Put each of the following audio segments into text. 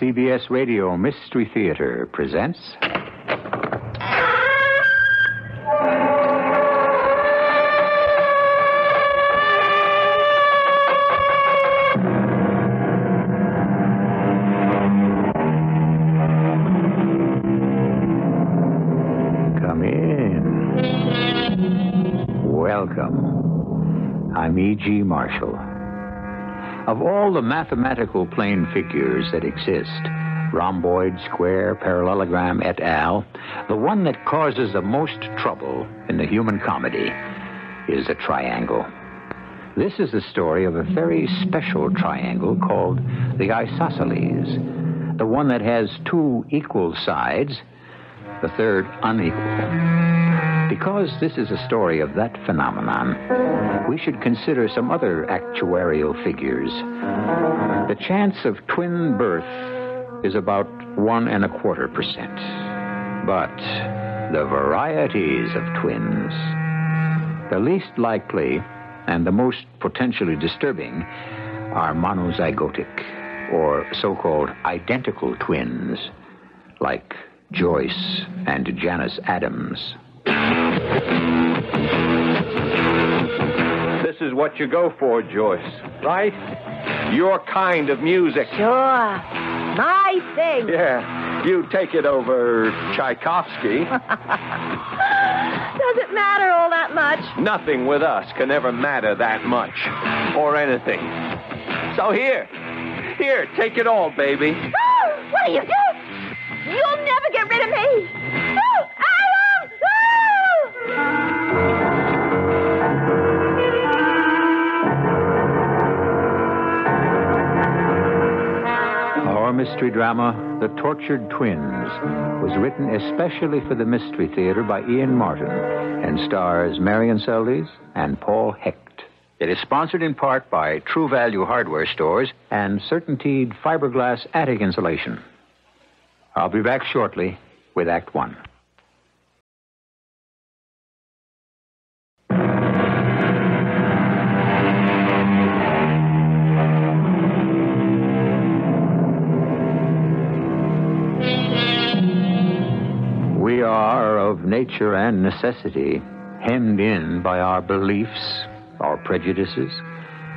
CBS Radio Mystery Theater presents. All the mathematical plane figures that exist, rhomboid, square, parallelogram, et al., the one that causes the most trouble in the human comedy is a triangle. This is the story of a very special triangle called the isosceles, the one that has two equal sides, the third unequal. Because this is a story of that phenomenon, we should consider some other actuarial figures. The chance of twin birth is about one and a quarter percent. But the varieties of twins, the least likely and the most potentially disturbing, are monozygotic, or so called identical twins, like Joyce and Janice Adams. This is what you go for, Joyce, right? Your kind of music. Sure. My thing. Yeah, you take it over Tchaikovsky. Does it matter all that much? Nothing with us can ever matter that much, or anything. So here, here, take it all, baby. Oh, what are you doing? You'll never get rid of me. Oh, ah! Adam! Our mystery drama, The Tortured Twins, was written especially for the Mystery Theater by Ian Martin and stars Marian Seldes and Paul Hecht. It is sponsored in part by True Value Hardware Stores and Certainteed Fiberglass Attic Insulation. I'll be back shortly with Act One. Nature and necessity hemmed in by our beliefs, our prejudices,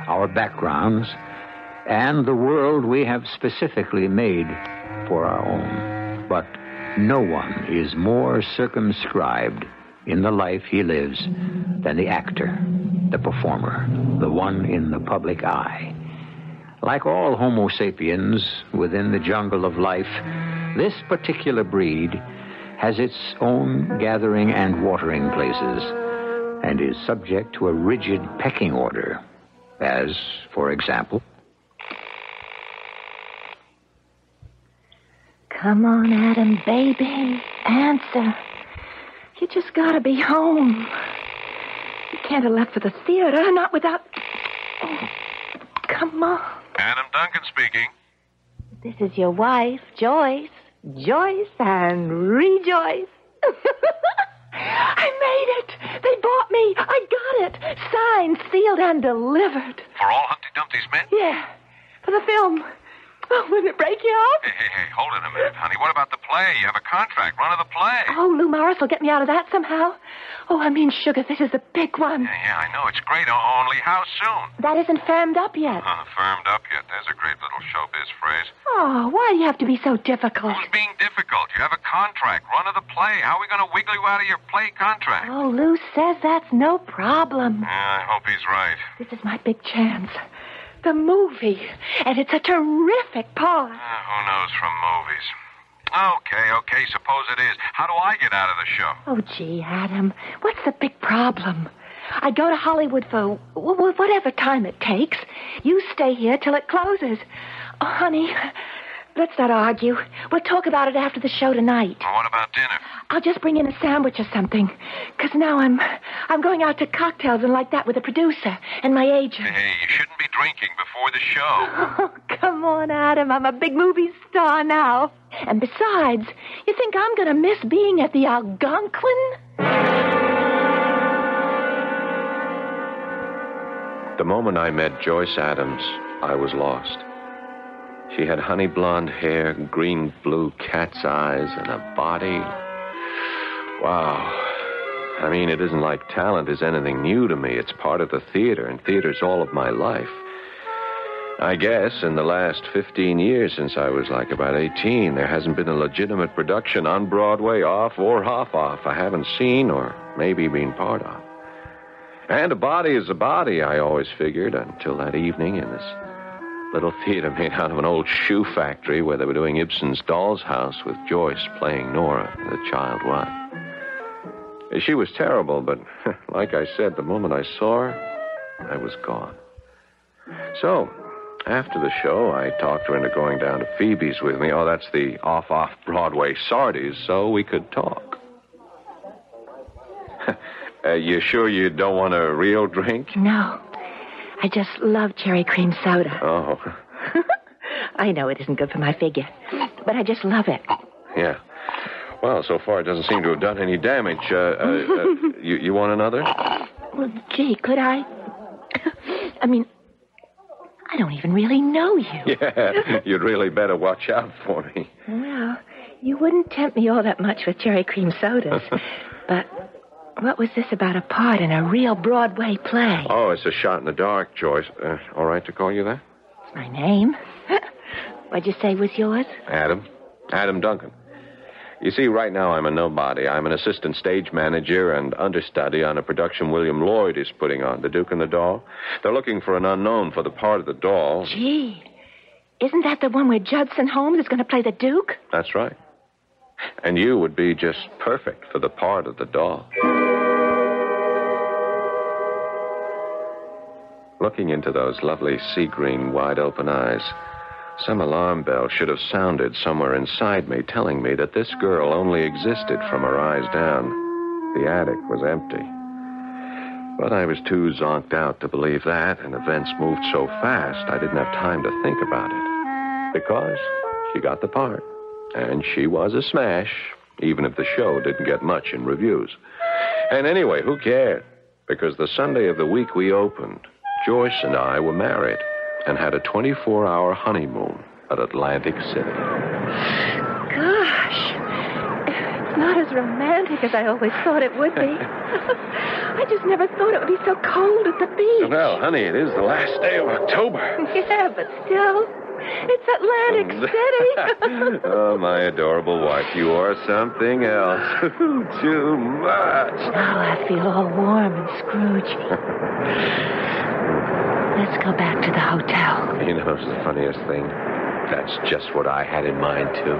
our backgrounds, and the world we have specifically made for our own. But no one is more circumscribed in the life he lives than the actor, the performer, the one in the public eye. Like all Homo sapiens within the jungle of life, this particular breed has its own gathering and watering places and is subject to a rigid pecking order, as, for example, Come on, Adam, baby. Answer. You just gotta be home. You can't have left for the theater, not without. Oh, come on. Adam Duncan speaking. This is your wife, Joyce. Joyce and rejoice. I made it. They bought me. I got it. Signed, sealed, and delivered. For all Humpty Dumpty's men? Yeah, for the film. Oh, wouldn't it break you up? Hey, hey, hey, hold it a minute, honey. What about the play? You have a contract. Run of the play. Oh, Lou Morris will get me out of that somehow. Oh, I mean, Sugar, this is a big one. Yeah, yeah, I know. It's great. Only how soon? That isn't firmed up yet. Uh, firmed up yet. There's a great little showbiz phrase. Oh, why do you have to be so difficult? Who's being difficult? You have a contract. Run of the play. How are we going to wiggle you out of your play contract? Oh, Lou says that's no problem. Yeah, I hope he's right. This is my big chance. The movie. And it's a terrific part. Uh, who knows from movies? Okay, okay. Suppose it is. How do I get out of the show? Oh, gee, Adam, what's the big problem? I go to Hollywood for whatever time it takes. You stay here till it closes. Oh, honey, let's not argue. We'll talk about it after the show tonight. Well, what about dinner? I'll just bring in a sandwich or something. 'Cause now I'm I'm going out to cocktails and like that with the producer and my agent. Hey, you shouldn't be drinking before the show. Oh, come on, Adam. I'm a big movie star now. And besides, you think I'm going to miss being at the Algonquin? The moment I met Joyce Adams, I was lost. She had honey blonde hair, green blue cat's eyes, and a body. Wow. I mean, it isn't like talent is anything new to me. It's part of the theater, and theater's all of my life. I guess in the last 15 years since I was like about 18, there hasn't been a legitimate production on Broadway, off or half off, I haven't seen or maybe been part of. And a body is a body, I always figured, until that evening in this little theater made out of an old shoe factory where they were doing Ibsen's Doll's House with Joyce playing Nora, the child wife. She was terrible, but like I said, the moment I saw her, I was gone. So, after the show, I talked her into going down to Phoebe's with me. Oh, that's the off off Broadway Sardi's, so we could talk. uh, you sure you don't want a real drink? No. I just love cherry cream soda. Oh, I know it isn't good for my figure, but I just love it. yeah. Well, so far it doesn't seem to have done any damage. Uh, uh, uh, you, you want another? Well, gee, could I? I mean, I don't even really know you. Yeah, you'd really better watch out for me. Well, you wouldn't tempt me all that much with cherry cream sodas. but what was this about a part in a real Broadway play? Oh, it's a shot in the dark, Joyce. Uh, all right to call you that? It's my name. What'd you say was yours? Adam. Adam Duncan. You see, right now I'm a nobody. I'm an assistant stage manager and understudy on a production William Lloyd is putting on, The Duke and the Doll. They're looking for an unknown for the part of the doll. Gee, isn't that the one where Judson Holmes is going to play the Duke? That's right. And you would be just perfect for the part of the doll. Looking into those lovely sea green, wide open eyes, some alarm bell should have sounded somewhere inside me, telling me that this girl only existed from her eyes down. The attic was empty. But I was too zonked out to believe that, and events moved so fast I didn't have time to think about it. Because she got the part, and she was a smash, even if the show didn't get much in reviews. And anyway, who cared? Because the Sunday of the week we opened, Joyce and I were married and had a 24 hour honeymoon at Atlantic City. Gosh, it's not as romantic as I always thought it would be. I just never thought it would be so cold at the beach. Well, honey, it is the last day of October. Yeah, but still, it's Atlantic City. oh, my adorable wife, you are something else. Too much. Now I feel all warm and Scroogey. Let's go back to the hotel. You know, it's the funniest thing. That's just what I had in mind, too.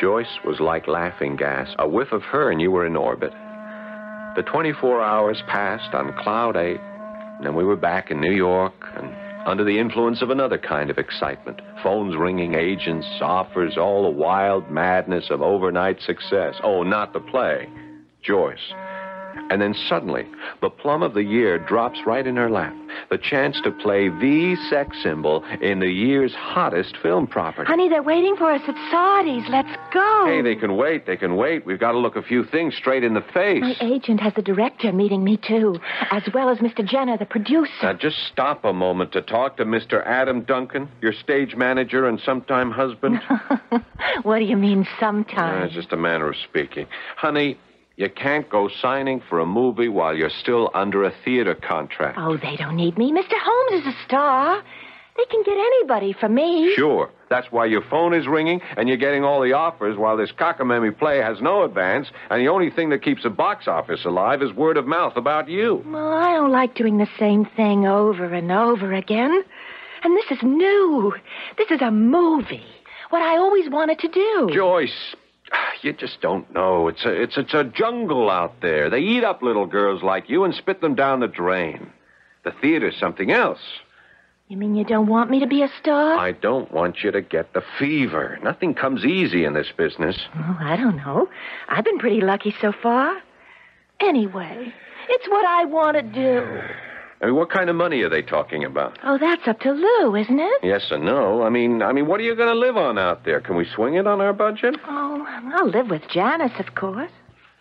Joyce was like laughing gas. A whiff of her, and you were in orbit. The 24 hours passed on Cloud 8, and then we were back in New York and under the influence of another kind of excitement. Phones ringing, agents, offers, all the wild madness of overnight success. Oh, not the play. Joyce. And then suddenly, the plum of the year drops right in her lap. The chance to play the sex symbol in the year's hottest film property. Honey, they're waiting for us at Sardi's. Let's go. Hey, they can wait. They can wait. We've got to look a few things straight in the face. My agent has the director meeting me, too, as well as Mr. Jenner, the producer. Now, just stop a moment to talk to Mr. Adam Duncan, your stage manager and sometime husband. what do you mean, Uh, sometime? it's just a manner of speaking. Honey, you can't go signing for a movie while you're still under a theater contract. Oh, they don't need me. Mr. Holmes is a star. They can get anybody for me. Sure. That's why your phone is ringing and you're getting all the offers while this cockamamie play has no advance, and the only thing that keeps the box office alive is word of mouth about you. Well, I don't like doing the same thing over and over again. And this is new. This is a movie. What I always wanted to do. Joyce, you just don't know. It's a it's it's a jungle out there. They eat up little girls like you and spit them down the drain. The theater's something else. You mean you don't want me to be a star? I don't want you to get the fever. Nothing comes easy in this business. Oh, I don't know. I've been pretty lucky so far. Anyway, it's what I want to do. I mean, what kind of money are they talking about? Oh, that's up to Lou, isn't it? Yes and no. I mean, I mean, what are you going to live on out there? Can we swing it on our budget? Oh, I'll live with Janice, of course.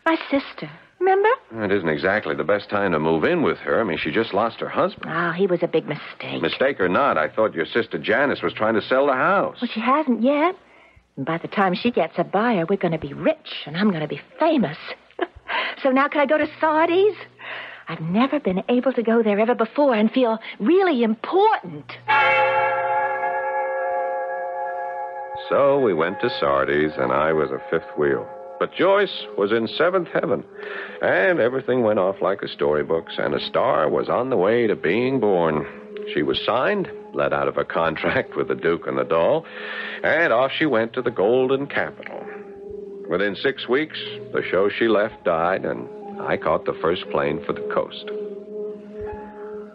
My sister. Remember? It isn't exactly the best time to move in with her. I mean, she just lost her husband. Oh, he was a big mistake. Mistake or not, I thought your sister Janice was trying to sell the house. Well, she hasn't yet. And by the time she gets a buyer, we're going to be rich, and I'm going to be famous. so now can I go to Sardi's? I've never been able to go there ever before and feel really important. So we went to Sardi's, and I was a fifth wheel. But Joyce was in seventh heaven, and everything went off like the storybooks, and a star was on the way to being born. She was signed, let out of a contract with the Duke and the Doll, and off she went to the Golden Capital. Within six weeks, the show she left died, and I caught the first plane for the coast.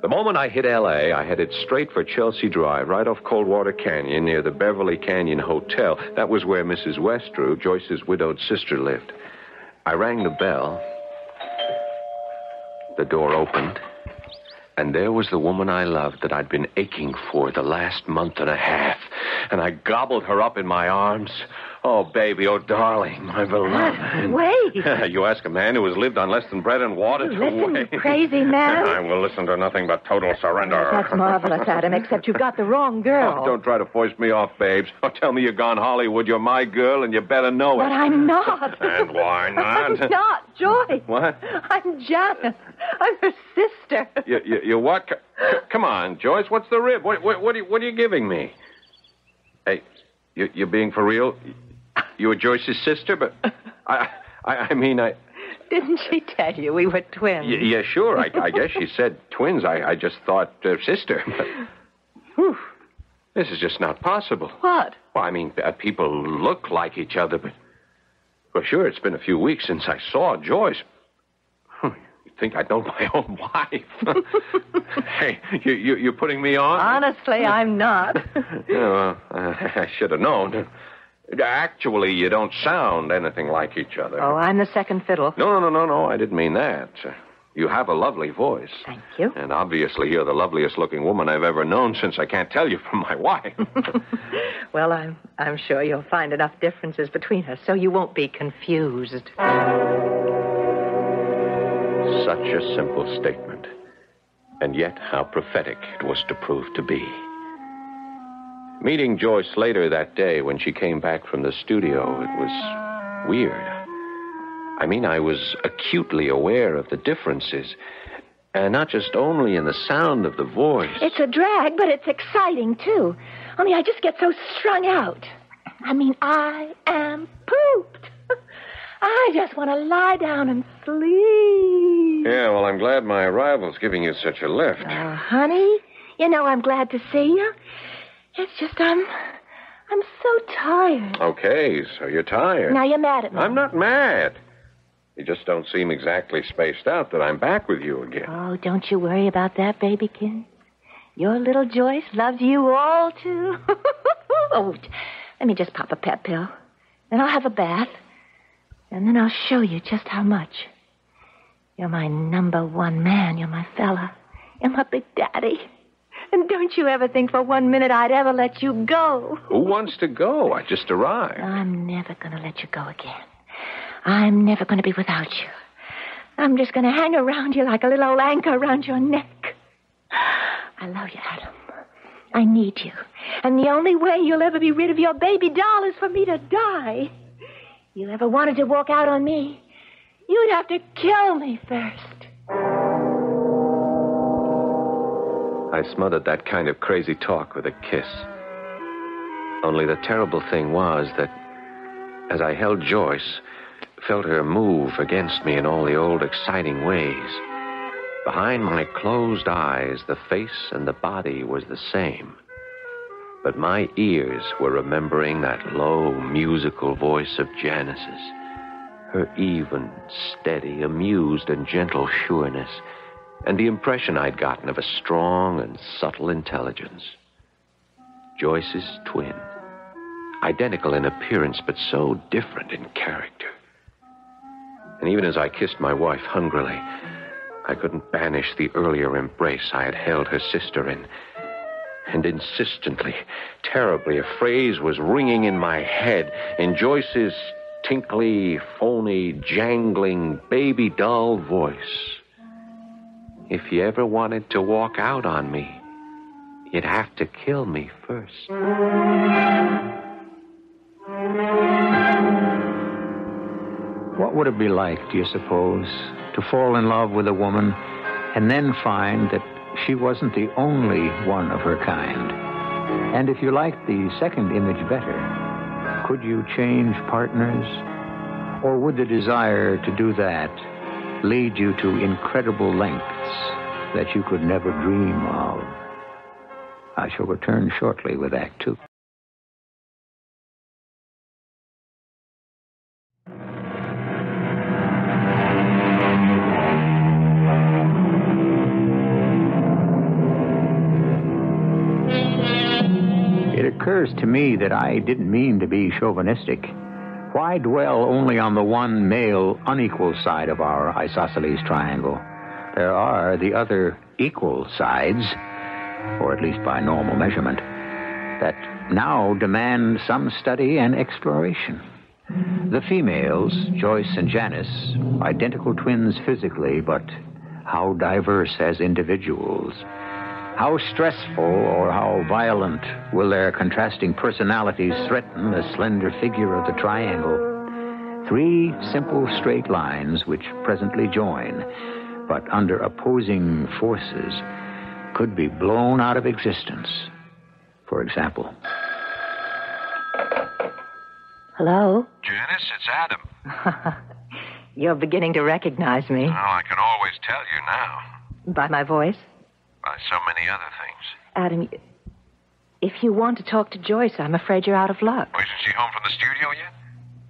The moment I hit L.A., I headed straight for Chelsea Drive, right off Coldwater Canyon near the Beverly Canyon Hotel. That was where Mrs. Westrew, Joyce's widowed sister, lived. I rang the bell. The door opened, and there was the woman I loved that I'd been aching for the last month and a half. And I gobbled her up in my arms. Oh, baby, oh, darling, my beloved. Ah, wait. you ask a man who has lived on less than bread and water to Listen, wait. you crazy man. I will listen to nothing but total surrender. That's marvelous, Adam, except you've got the wrong girl. Oh, don't try to force me off, babes. Oh, tell me you're gone Hollywood. You're my girl, and you better know it. But I'm not. And why not? I'm not, Joyce. What? I'm Janet. I'm her sister. You, you, you what? C- c- come on, Joyce. What's the rib? What, what, what, are you, what are you giving me? Hey, you, you're being for real? You were Joyce's sister, but I, I, I mean, I. Didn't she tell you we were twins? Y- yeah, sure. I, I guess she said twins. I, I just thought uh, sister. But, whew, this is just not possible. What? Well, I mean, uh, people look like each other, but. Well, sure, it's been a few weeks since I saw Joyce. You'd think I'd know my own wife. hey, you, you, you're putting me on? Honestly, I'm not. Yeah, well, uh, I should have known. Actually, you don't sound anything like each other. oh, I'm the second fiddle. No, no, no, no, no. I didn't mean that. You have a lovely voice. Thank you. And obviously, you're the loveliest looking woman I've ever known since I can't tell you from my wife. Well, I'm I'm sure you'll find enough differences between us so you won't be confused. Such a simple statement. And yet, how prophetic it was to prove to be. Meeting Joyce later that day when she came back from the studio, it was weird. I mean, I was acutely aware of the differences, and not just only in the sound of the voice. It's a drag, but it's exciting too. Only I just get so strung out. I mean, I am pooped. I just want to lie down and sleep. Yeah, well, I'm glad my arrival's giving you such a lift. Oh, honey, you know I'm glad to see you. It's just I'm I'm so tired. Okay, so you're tired. Now you're mad at me. I'm not mad. You just don't seem exactly spaced out that I'm back with you again. Oh, don't you worry about that, babykins. Your little Joyce loves you all too. oh, let me just pop a pet pill. Then I'll have a bath. And then I'll show you just how much. You're my number one man. You're my fella. You're my big daddy. And don't you ever think for one minute I'd ever let you go. Who wants to go? I just arrived. I'm never going to let you go again. I'm never going to be without you. I'm just going to hang around you like a little old anchor around your neck. I love you, Adam. I need you. And the only way you'll ever be rid of your baby doll is for me to die. You ever wanted to walk out on me? You'd have to kill me first. I smothered that kind of crazy talk with a kiss. Only the terrible thing was that as I held Joyce, felt her move against me in all the old exciting ways, behind my closed eyes, the face and the body was the same. But my ears were remembering that low, musical voice of Janice's, her even, steady, amused, and gentle sureness, and the impression I'd gotten of a strong and subtle intelligence. Joyce's twin. Identical in appearance, but so different in character. And even as I kissed my wife hungrily, I couldn't banish the earlier embrace I had held her sister in. And insistently, terribly, a phrase was ringing in my head, in Joyce's tinkly, phony, jangling, baby doll voice. If you ever wanted to walk out on me, you'd have to kill me first. What would it be like, do you suppose, to fall in love with a woman and then find that she wasn't the only one of her kind? And if you liked the second image better, could you change partners? Or would the desire to do that lead you to incredible lengths that you could never dream of? I shall return shortly with Act Two. It occurs to me that I didn't mean to be chauvinistic. Why dwell only on the one male unequal side of our isosceles triangle? There are the other equal sides, or at least by normal measurement, that now demand some study and exploration. The females, Joyce and Janice, identical twins physically, but how diverse as individuals. How stressful or how violent will their contrasting personalities threaten the slender figure of the triangle? Three simple straight lines which presently join, but under opposing forces, could be blown out of existence. For example, Hello? Janice, it's Adam. You're beginning to recognize me Oh, I can always tell you now. by my voice. By so many other things. Adam, if you want to talk to Joyce, I'm afraid you're out of luck. Oh, isn't she home from the studio yet?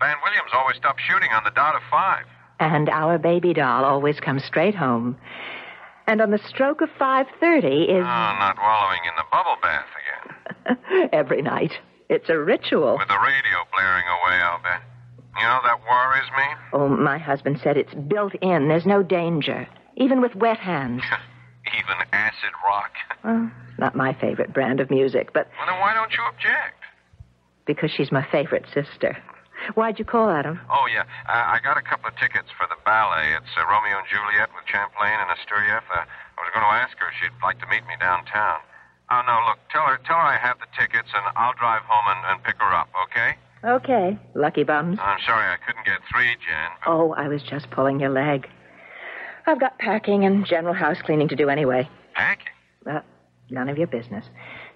Van Williams always stops shooting on the dot of five. And our baby doll always comes straight home. And on the stroke of 5.30 is Oh, not wallowing in the bubble bath again. every night. It's a ritual. With the radio blaring away, I'll bet. You know, that worries me. Oh, my husband said it's built in. There's no danger. Even with wet hands. Even acid rock. Well, not my favorite brand of music, but Well, then why don't you object? because she's my favorite sister. Why'd you call, Adam? Oh, yeah. I, I got a couple of tickets for the ballet. It's uh, Romeo and Juliet with Champlain and Asturieff. Uh, I was going to ask her if she'd like to meet me downtown. Oh, no, look, tell her tell her I have the tickets, and I'll drive home and, and pick her up, okay? Okay. Lucky bums. I'm sorry I couldn't get three, Jen. but- Oh, I was just pulling your leg. I've got packing and general house cleaning to do anyway. Packing? Well, none of your business.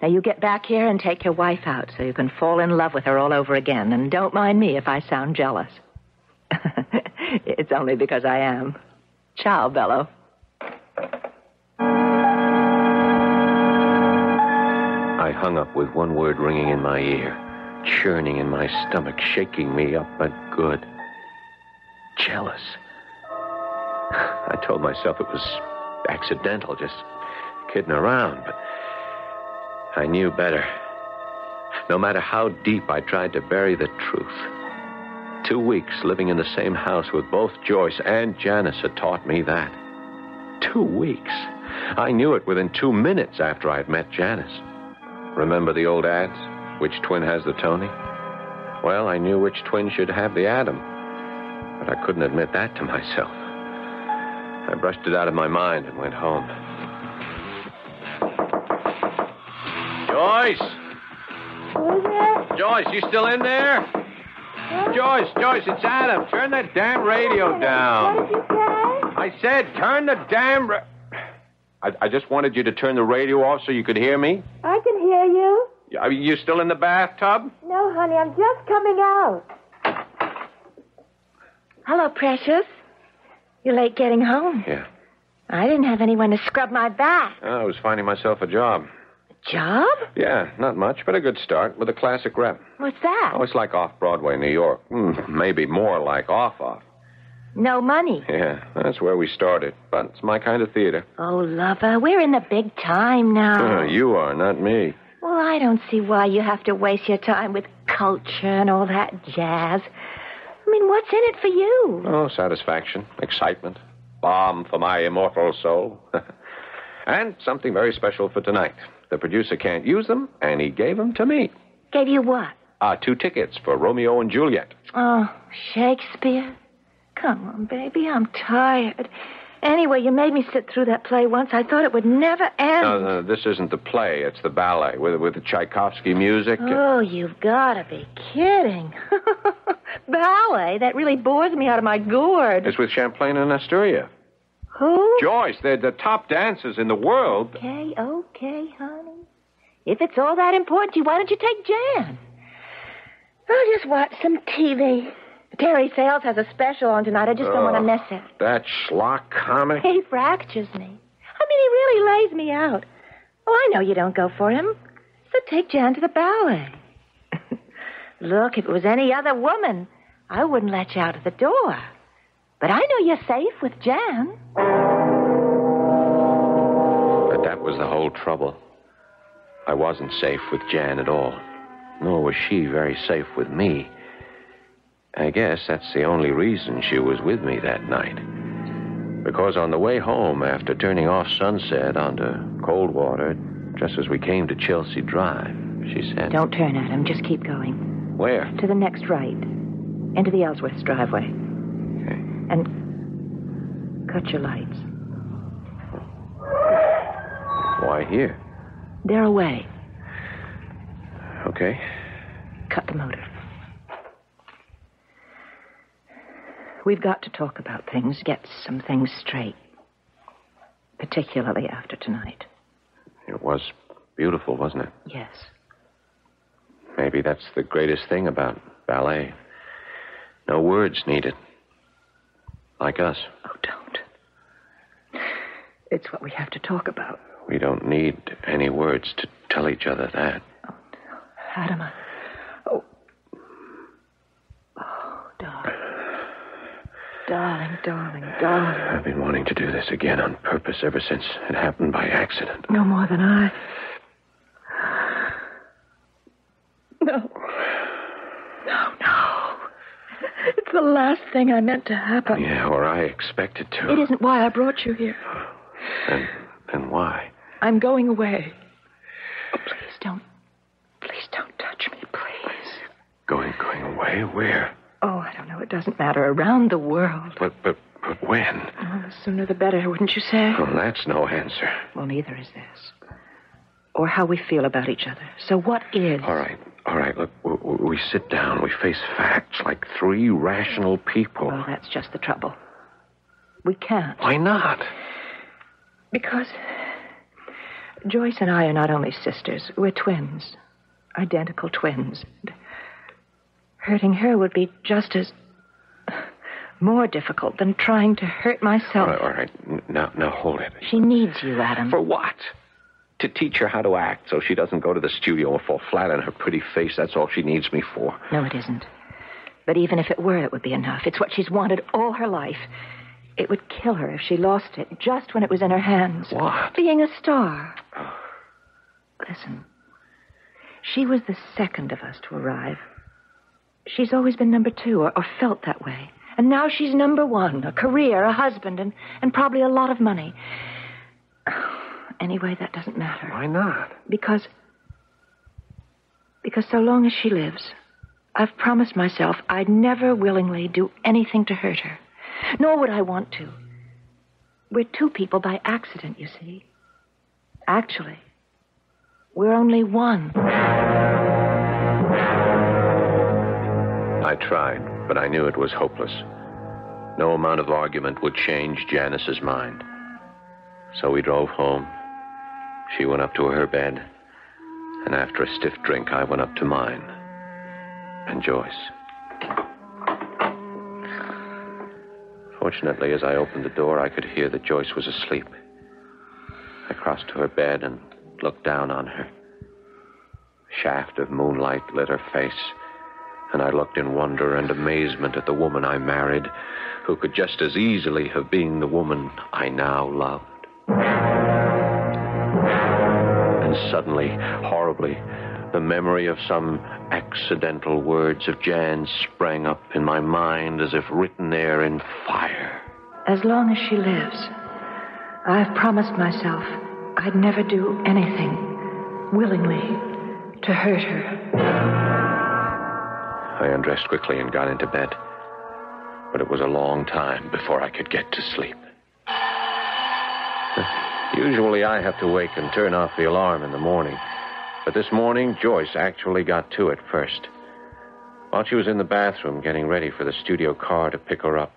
Now, you get back here and take your wife out so you can fall in love with her all over again. And don't mind me if I sound jealous. it's only because I am. Ciao, Bello. I hung up with one word ringing in my ear, churning in my stomach, shaking me up, but good. Jealous. I told myself it was accidental, just kidding around, but I knew better. No matter how deep I tried to bury the truth. Two weeks living in the same house with both Joyce and Janice had taught me that. Two weeks. I knew it within two minutes after I'd met Janice. Remember the old ads? Which twin has the Toni? Well, I knew which twin should have the Adam, but I couldn't admit that to myself. I brushed it out of my mind and went home. Joyce! Joyce, you still in there? Joyce, Joyce, it's Adam. Turn that damn radio down. What did you say? I said, turn the damn. Ra- I, I just wanted you to turn the radio off so you could hear me. I can hear you. Are you still in the bathtub? No, honey, I'm just coming out. Hello, precious. You're late getting home. Yeah. I didn't have anyone to scrub my back. I was finding myself a job. A job? Yeah, not much, but a good start with a classic rep. What's that? Oh, it's like off Broadway, New York. Mm, maybe more like off off. No money. Yeah, that's where we started, but it's my kind of theater. Oh, lover, we're in the big time now. Uh, you are, not me. Well, I don't see why you have to waste your time with culture and all that jazz. I mean, what's in it for you? Oh, satisfaction, excitement, balm for my immortal soul. and something very special for tonight. The producer can't use them, and he gave them to me. Gave you what? Uh, two tickets for Romeo and Juliet. Oh, Shakespeare? Come on, baby. I'm tired. Anyway, you made me sit through that play once. I thought it would never end. No, no, this isn't the play. It's the ballet with, with the Tchaikovsky music. Oh, you've got to be kidding. Ballet? That really bores me out of my gourd. It's with Champlain and Asturia. Who? Joyce, they're the top dancers in the world. Okay, okay, honey. If it's all that important to you, why don't you take Jan? I'll just watch some TV. Terry Sales has a special on tonight. I just don't want to Oh, miss it. That schlock comic. He fractures me. I mean, he really lays me out. Oh, I know you don't go for him. So take Jan to the ballet. Look, if it was any other woman, I wouldn't let you out of the door. But I know you're safe with Jan. But that was the whole trouble. I wasn't safe with Jan at all, nor was she very safe with me. I guess that's the only reason she was with me that night. Because on the way home, after turning off Sunset onto Coldwater, just as we came to Chelsea Drive, she said, Don't turn at him. Just keep going. Where? To the next right. Into the Ellsworths' driveway. Okay. And cut your lights. Why here? They're away. Okay. Cut the motor. We've got to talk about things, get some things straight. Particularly after tonight. It was beautiful, wasn't it? Yes. Maybe that's the greatest thing about ballet. No words needed. Like us. Oh, don't. It's what we have to talk about. We don't need any words to tell each other that. Oh, Adam, I... Oh. Oh, darling. Darling, darling, darling. I've been wanting to do this again on purpose ever since it happened by accident. No more than I. No. No, no. It's the last thing I meant to happen. Yeah, or I expected to. It isn't why I brought you here. Then, then why? I'm going away. Oh, please don't. Please don't touch me, please. Going, going away? Where? Oh, I don't know. It doesn't matter. Around the world. But, but, but when? Oh, the sooner the better, wouldn't you say? Well, that's no answer. Well, neither is this. Or how we feel about each other. So what is? All right, all right. Look, we, sit down. We face facts like three rational people. Well, that's just the trouble. We can't. Why not? Because Joyce and I are not only sisters, we're twins. Identical twins. And hurting her would be just as more difficult than trying to hurt myself. right, all right. Now, now hold it. She needs you, Adam. For what? To teach her how to act so she doesn't go to the studio and fall flat on her pretty face. That's all she needs me for. No, it isn't. But even if it were, it would be enough. It's what she's wanted all her life. It would kill her if she lost it just when it was in her hands. What? Being a star. Ah. Listen. She was the second of us to arrive. She's always been number two, or, or felt that way. And now she's number one a career, a husband, and, and probably a lot of money. Anyway, that doesn't matter. Why not? Because. Because so long as she lives, I've promised myself I'd never willingly do anything to hurt her. Nor would I want to. We're two people by accident, you see. Actually, we're only one. I tried, but I knew it was hopeless. No amount of argument would change Janice's mind. So we drove home. She went up to her bed. And after a stiff drink, I went up to mine. And Joyce. Fortunately, as I opened the door, I could hear that Joyce was asleep. I crossed to her bed and looked down on her. A shaft of moonlight lit her face and I looked in wonder and amazement at the woman I married, who could just as easily have been the woman I now loved. Suddenly, horribly, the memory of some accidental words of Jan's sprang up in my mind as if written there in fire. As long as she lives, I've promised myself I'd never do anything willingly to hurt her. I undressed quickly and got into bed. But it was a long time before I could get to sleep. Usually I have to wake and turn off the alarm in the morning. But this morning, Joyce actually got to it first. While she was in the bathroom getting ready for the studio car to pick her up,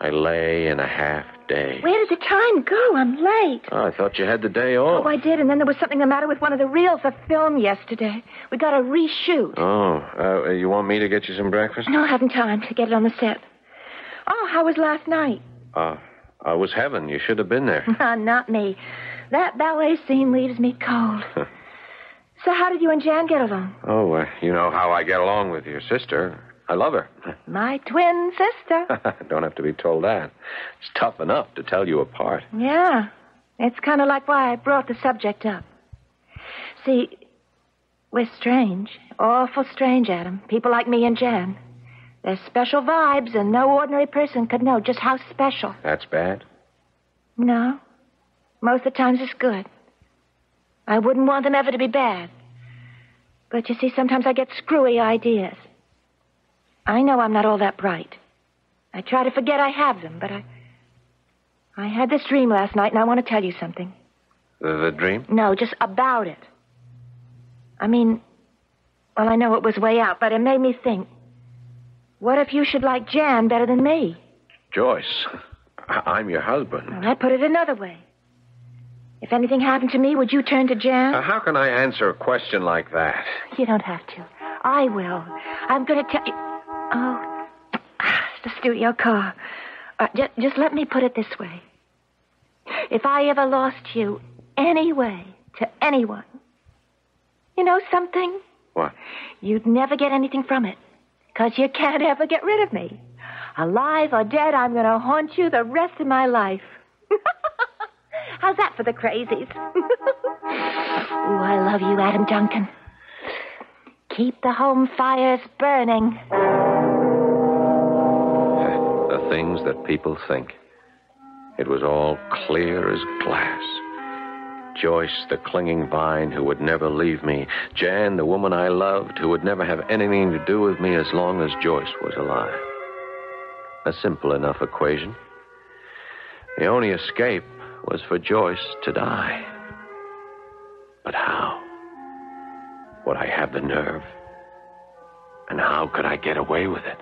I lay in a half day. Where did the time go? I'm late. Oh, I thought you had the day off. Oh, I did, and then there was something the matter with one of the reels of film yesterday. We got to reshoot. Oh, uh, you want me to get you some breakfast? No, I haven't time to get it on the set. Oh, how was last night? Uh, I was heaven. You should have been there. Ah, Not me. That ballet scene leaves me cold. so, how did you and Jan get along? Oh, uh, you know how I get along with your sister. I love her. My twin sister. Don't have to be told that. It's tough enough to tell you apart. yeah. It's kind of like why I brought the subject up. See, we're strange. Awful strange, Adam. People like me and Jan. There's special vibes, and no ordinary person could know just how special. That's bad. No. Most of the times it's good. I wouldn't want them ever to be bad. But you see, sometimes I get screwy ideas. I know I'm not all that bright. I try to forget I have them, but I. I had this dream last night, and I want to tell you something. The, the dream? No, just about it. I mean, well, I know it was way out, but it made me think. What if you should like Jan better than me? Joyce. I- I'm your husband. Well, I put it another way. If anything happened to me, would you turn to Jan? Uh, how can I answer a question like that? You don't have to. I will. I'm going to tell you. Oh, it's the studio car. Uh, just, just let me put it this way. If I ever lost you anyway to anyone, you know something? What? You'd never get anything from it. Because you can't ever get rid of me. Alive or dead, I'm going to haunt you the rest of my life. How's that for the crazies? Ooh, I love you, Adam Duncan. Keep the home fires burning. The things that people think. It was all clear as glass. Joyce, the clinging vine who would never leave me. Jan, the woman I loved who would never have anything to do with me as long as Joyce was alive. A simple enough equation. The only escape was for Joyce to die. But how? Would I have the nerve? And how could I get away with it?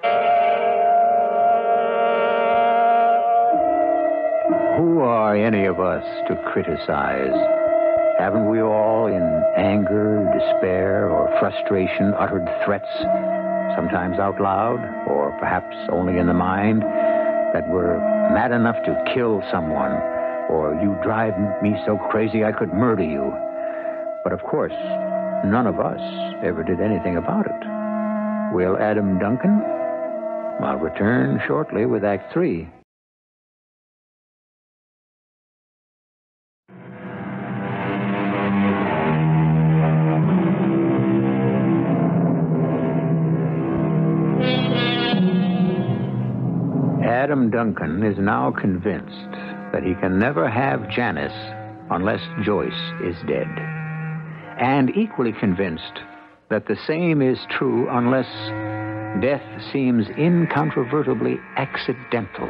Who are any of us to criticize? Haven't we all, in anger, despair, or frustration, uttered threats, sometimes out loud, or perhaps only in the mind, that were mad enough to kill someone, or you drive me so crazy I could murder you? But of course, none of us ever did anything about it. Will Adam Duncan? I'll return shortly with Act Three. Adam Duncan is now convinced that he can never have Janice unless Joyce is dead. And equally convinced that the same is true unless death seems incontrovertibly accidental.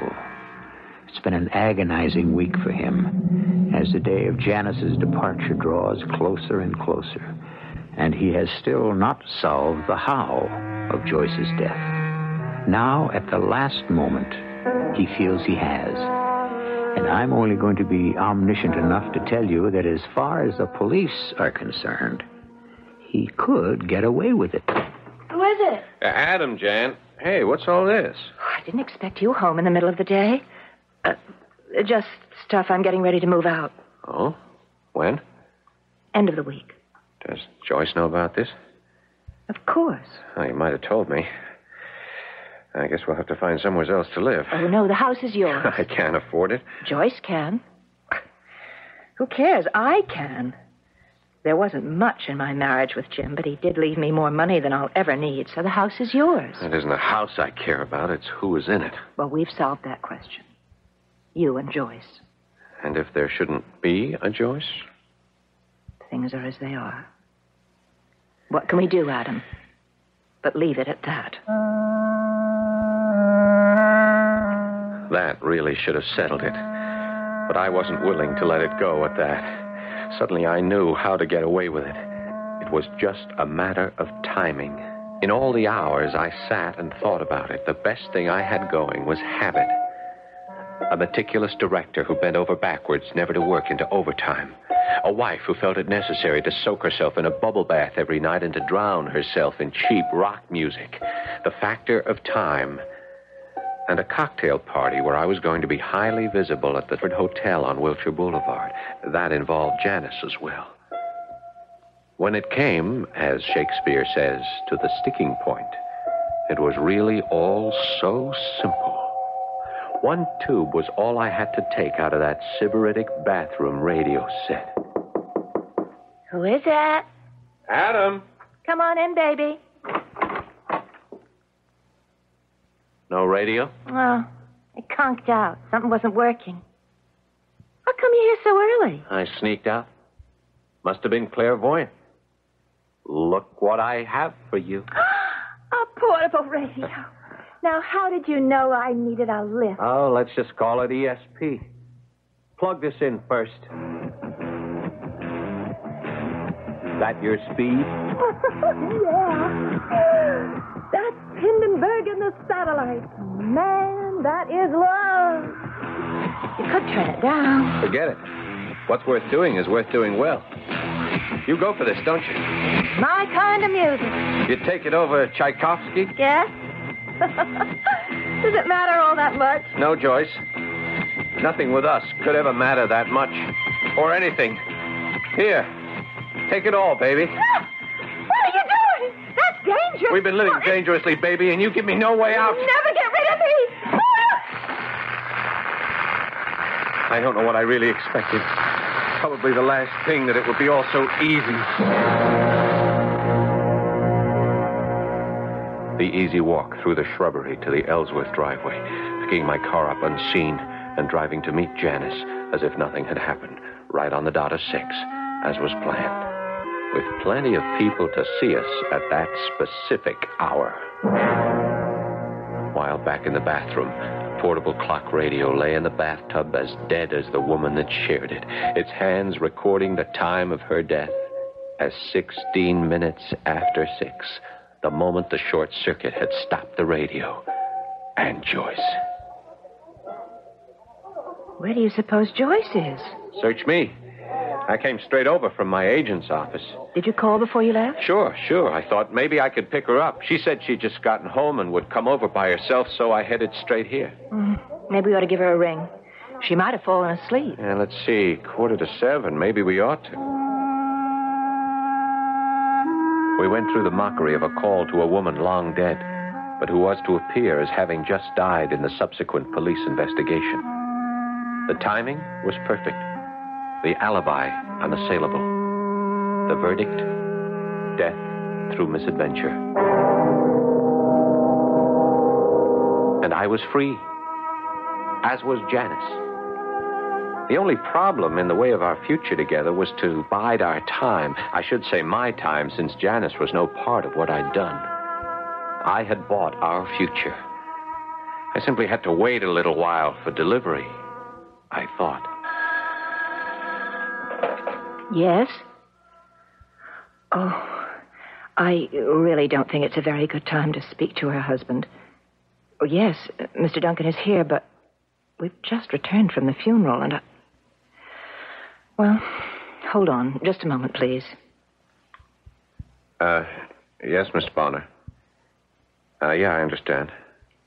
It's been an agonizing week for him as the day of Janice's departure draws closer and closer, and he has still not solved the how of Joyce's death. Now, at the last moment, he feels he has. And I'm only going to be omniscient enough to tell you that as far as the police are concerned, he could get away with it. Who is it? Uh, Adam, Jan. Hey, what's all this? I didn't expect you home in the middle of the day. Uh, just stuff I'm getting ready to move out. Oh? When? End of the week. Does Joyce know about this? Of course. Oh, you might have told me. I guess we'll have to find somewhere else to live. Oh, no, the house is yours. I can't afford it. Joyce can. Who cares? I can. There wasn't much in my marriage with Jim, but he did leave me more money than I'll ever need, so the house is yours. It isn't the house I care about, it's who is in it. Well, we've solved that question. You and Joyce. And if there shouldn't be a Joyce? Things are as they are. What can we do, Adam? but leave it at that. That really should have settled it. But I wasn't willing to let it go at that. Suddenly I knew how to get away with it. It was just a matter of timing. In all the hours I sat and thought about it, the best thing I had going was habit. A meticulous director who bent over backwards never to work into overtime. A wife who felt it necessary to soak herself in a bubble bath every night and to drown herself in cheap rock music. The factor of time. And a cocktail party where I was going to be highly visible at the Ford Hotel on Wilshire Boulevard. That involved Janice as well. When it came, as Shakespeare says, to the sticking point, it was really all so simple. One tube was all I had to take out of that sybaritic bathroom radio set. Who is that? Adam! Come on in, baby. No radio? Oh, it conked out. Something wasn't working. How come you're here so early? I sneaked out. Must have been clairvoyant. Look what I have for you. A portable radio. Now, how did you know I needed a lift? Oh, let's just call it ESP. Plug this in first. That your speed? yeah. That's Hindenburg and the satellite. Man, that is love. You could turn it down. Forget it. What's worth doing is worth doing well. You go for this, don't you? My kind of music. You take it over Tchaikovsky? Yes? Does it matter all that much? No, Joyce. Nothing with us could ever matter that much. Or anything. Here. Take it all, baby. That's dangerous. We've been living Oh, dangerously, baby, and you give me no way out. You'll never get rid of me. I don't know what I really expected. Probably the last thing that it would be all so easy. The easy walk through the shrubbery to the Ellsworth driveway, picking my car up unseen and driving to meet Janice as if nothing had happened, right on the dot of six, as was planned. With plenty of people to see us at that specific hour. While back in the bathroom, portable clock radio lay in the bathtub as dead as the woman that shared it, its hands recording the time of her death as 16 minutes after six, the moment the short circuit had stopped the radio. And Joyce. Where do you suppose Joyce is? Search me. I came straight over from my agent's office. Did you call before you left? Sure, sure. I thought maybe I could pick her up. She said she'd just gotten home and would come over by herself, so I headed straight here. Mm. Maybe we ought to give her a ring. She might have fallen asleep. Yeah, let's see. Quarter to seven. Maybe we ought to. We went through the mockery of a call to a woman long dead, but who was to appear as having just died in the subsequent police investigation. The timing was perfect. The alibi unassailable. The verdict death through misadventure. And I was free, as was Janice. The only problem in the way of our future together was to bide our time. I should say my time, since Janice was no part of what I'd done. I had bought our future. I simply had to wait a little while for delivery, I thought. Yes? Oh, I really don't think it's a very good time to speak to her husband. Oh, yes, Mr. Duncan is here, but we've just returned from the funeral, and I. Well, hold on just a moment, please. Uh, yes, Mr. Bonner. Uh, yeah, I understand.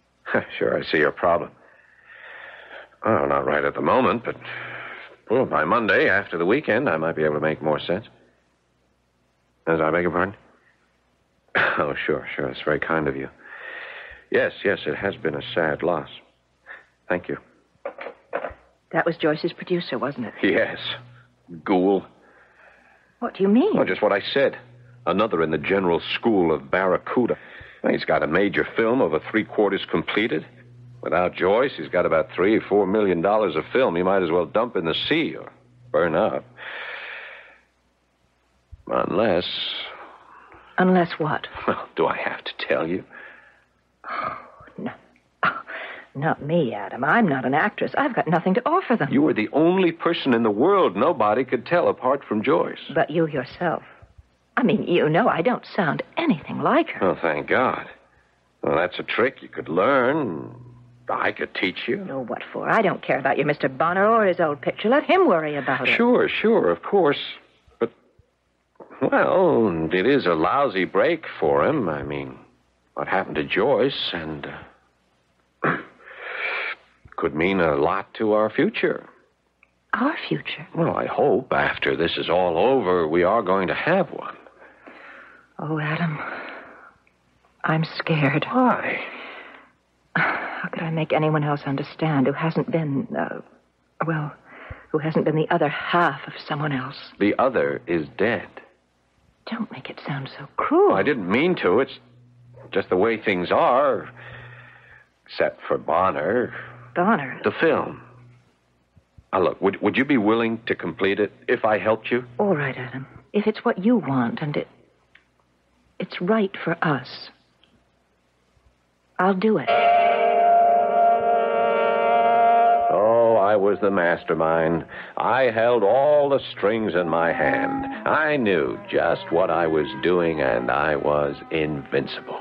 sure, I see your problem. Oh, not right at the moment, but well, by Monday, after the weekend, I might be able to make more sense. As I beg your pardon? Oh, sure, sure. It's very kind of you. Yes, yes, it has been a sad loss. Thank you. That was Joyce's producer, wasn't it? Yes. Ghoul. What do you mean? Oh, just what I said. Another in the general school of Barracuda. He's got a major film over three quarters completed. Without Joyce, he's got about three, four million dollars of film. He might as well dump in the sea or burn up. Unless. Unless what? Well, do I have to tell you? Oh, no. Oh, not me, Adam. I'm not an actress. I've got nothing to offer them. You were the only person in the world nobody could tell apart from Joyce. But you yourself. I mean, you know I don't sound anything like her. Oh, thank God. Well, that's a trick you could learn. I could teach you. No, what for? I don't care about your Mr. Bonner or his old picture. Let him worry about it. Sure, sure, of course. But, well, it is a lousy break for him. I mean, what happened to Joyce and. Uh, could mean a lot to our future. Our future. Well, I hope after this is all over, we are going to have one. Oh, Adam. I'm scared. Why? How could I make anyone else understand who hasn't been, uh, well, who hasn't been the other half of someone else? The other is dead. Don't make it sound so cruel. I didn't mean to. It's just the way things are. Except for Bonner. Bonner. The film. Now, look, would, would you be willing to complete it if I helped you? All right, Adam. If it's what you want and it. It's right for us. I'll do it. I was the mastermind. I held all the strings in my hand. I knew just what I was doing, and I was invincible.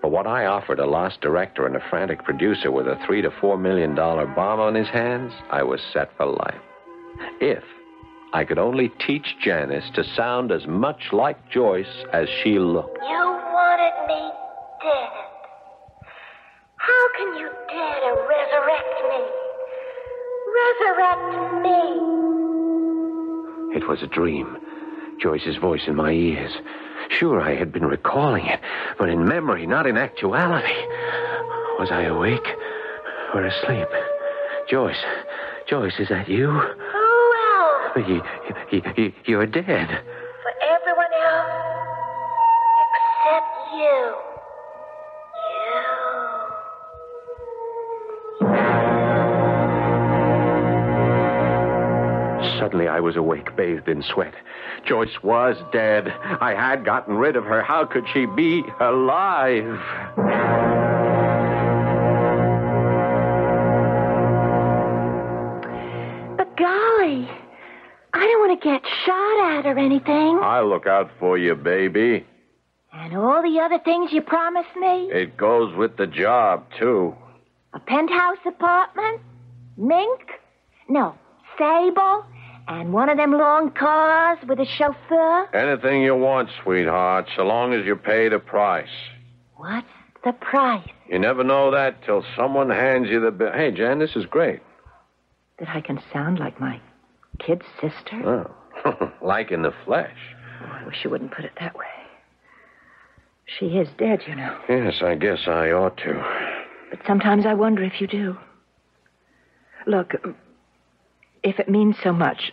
For what I offered a lost director and a frantic producer with a three to four million dollar bomb on his hands, I was set for life. If I could only teach Janice to sound as much like Joyce as she looked. You wanted me dead. How can you dare to resurrect me? Resurrect me. It was a dream. Joyce's voice in my ears. Sure, I had been recalling it, but in memory, not in actuality. Was I awake or asleep? Joyce, Joyce, is that you? Oh, Who else? You, you, you, you're dead. I was awake, bathed in sweat. Joyce was dead. I had gotten rid of her. How could she be alive? But golly, I don't want to get shot at or anything. I'll look out for you, baby. And all the other things you promised me? It goes with the job, too. A penthouse apartment? Mink? No, Sable? And one of them long cars with a chauffeur? Anything you want, sweetheart, so long as you pay the price. What's the price? You never know that till someone hands you the bill. Hey, Jan, this is great. That I can sound like my kid sister? Oh, like in the flesh. Oh, I wish you wouldn't put it that way. She is dead, you know. Yes, I guess I ought to. But sometimes I wonder if you do. Look, if it means so much,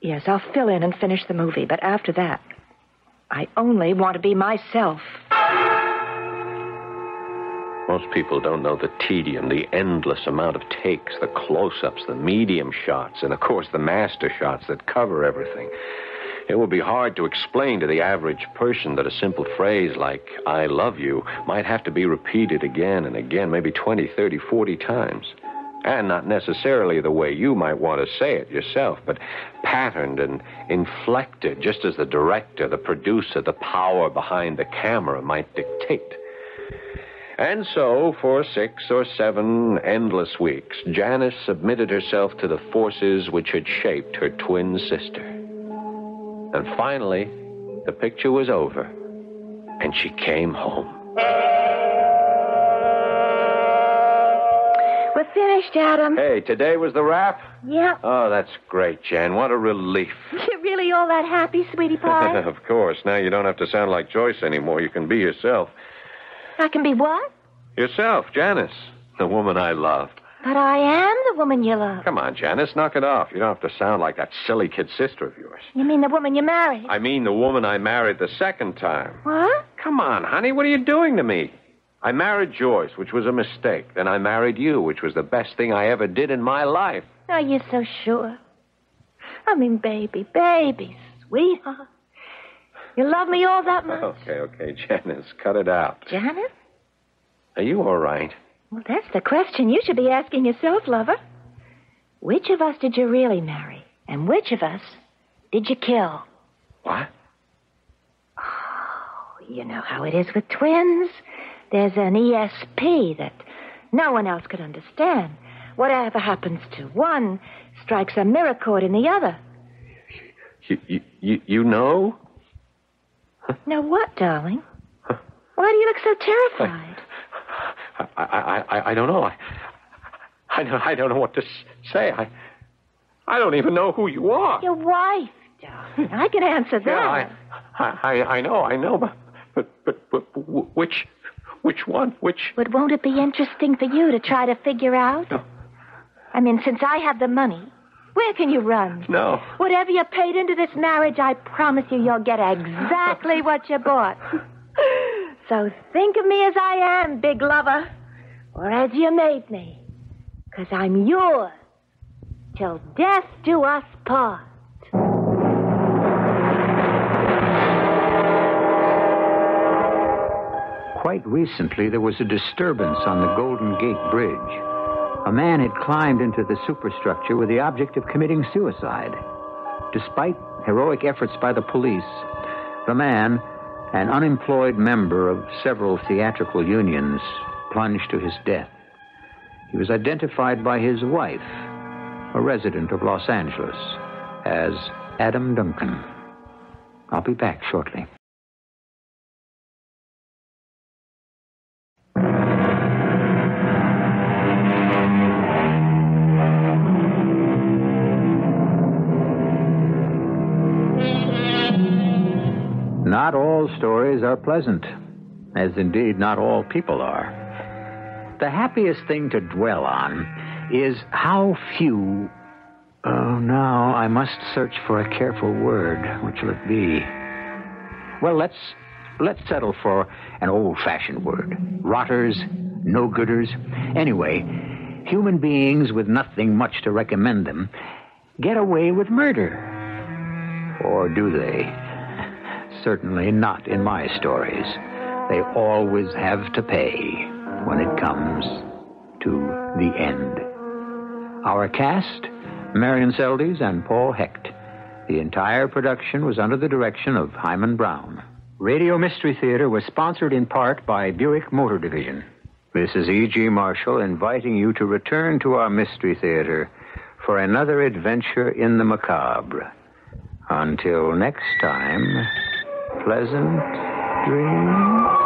yes, I'll fill in and finish the movie, but after that, I only want to be myself. Most people don't know the tedium, the endless amount of takes, the close ups, the medium shots, and of course the master shots that cover everything. It would be hard to explain to the average person that a simple phrase like, I love you, might have to be repeated again and again, maybe 20, 30, 40 times. And not necessarily the way you might want to say it yourself, but patterned and inflected, just as the director, the producer, the power behind the camera might dictate. And so, for six or seven endless weeks, Janice submitted herself to the forces which had shaped her twin sister. And finally, the picture was over, and she came home. Finished, Adam. Hey, today was the wrap? Yep. Oh, that's great, Jan. What a relief. You're really all that happy, sweetie pie? of course. Now you don't have to sound like Joyce anymore. You can be yourself. I can be what? Yourself, Janice, the woman I loved. But I am the woman you love. Come on, Janice, knock it off. You don't have to sound like that silly kid sister of yours. You mean the woman you married? I mean the woman I married the second time. What? Come on, honey, what are you doing to me? I married Joyce, which was a mistake. Then I married you, which was the best thing I ever did in my life. Are you so sure? I mean, baby, baby, sweetheart. You love me all that much? Okay, okay, Janice, cut it out. Janet? Are you all right? Well, that's the question you should be asking yourself, lover. Which of us did you really marry? And which of us did you kill? What? Oh, you know how it is with twins. There's an ESP that no one else could understand. Whatever happens to one strikes a mirror chord in the other. You, you, you, you know? Now, what, darling? Why do you look so terrified? I, I, I, I don't know. I, I, don't, I don't know what to say. I, I don't even know who you are. Your wife, darling. I can answer that. Yeah, I, I, I, I know, I know, but, but, but, but which, which one? Which? But won't it be interesting for you to try to figure out? No. I mean, since I have the money, where can you run? No. Whatever you paid into this marriage, I promise you you'll get exactly what you bought. So think of me as I am, big lover, or as you made me, because I'm yours till death do us part. Quite recently, there was a disturbance on the Golden Gate Bridge. A man had climbed into the superstructure with the object of committing suicide. Despite heroic efforts by the police, the man, an unemployed member of several theatrical unions, plunged to his death. He was identified by his wife, a resident of Los Angeles, as Adam Duncan. I'll be back shortly. Not all stories are pleasant, as indeed not all people are. The happiest thing to dwell on is how few. Oh, now I must search for a careful word. Which will it be? Well, let's let's settle for an old-fashioned word: rotters, no-gooders. Anyway, human beings with nothing much to recommend them get away with murder, or do they? Certainly not in my stories. They always have to pay when it comes to the end. Our cast, Marian Seldes and Paul Hecht. The entire production was under the direction of Himan Brown. Radio Mystery Theater was sponsored in part by Buick Motor Division. This is E.G. Marshall inviting you to return to our Mystery Theater for another adventure in the macabre. Until next time, pleasant dreams.